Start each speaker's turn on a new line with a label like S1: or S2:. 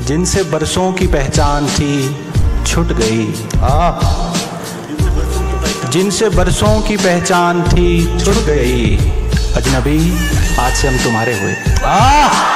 S1: जिनसे बरसों की पहचान थी, छुट गई। जिनसे बरसों की पहचान थी, छुट गई। अजनबी, आज से हम तुम्हारे हुए।
S2: आ